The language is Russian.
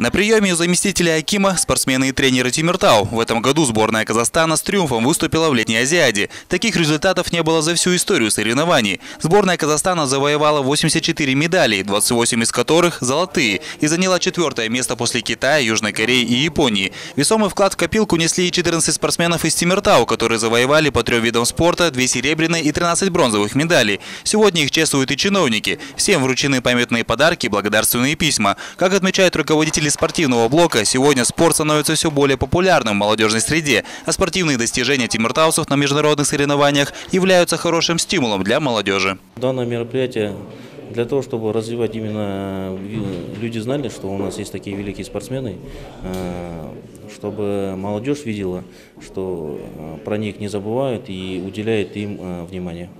На приеме у заместителя Акима спортсмены и тренеры Тимиртау. В этом году сборная Казахстана с триумфом выступила в летней Азиаде. Таких результатов не было за всю историю соревнований. Сборная Казахстана завоевала 84 медали, 28 из которых – золотые, и заняла четвертое место после Китая, Южной Кореи и Японии. Весомый вклад в копилку несли и 14 спортсменов из Тимиртау, которые завоевали по трем видам спорта, 2 серебряные и 13 бронзовых медалей. Сегодня их чествуют и чиновники. Всем вручены памятные подарки и благодарственные письма. Как отмечают руководители спортивного блока, сегодня спорт становится все более популярным в молодежной среде, а спортивные достижения тимиртаусов на международных соревнованиях являются хорошим стимулом для молодежи. Данное мероприятие для того, чтобы развивать именно, э, люди знали, что у нас есть такие великие спортсмены, э, чтобы молодежь видела, что э, про них не забывают и уделяют им внимание.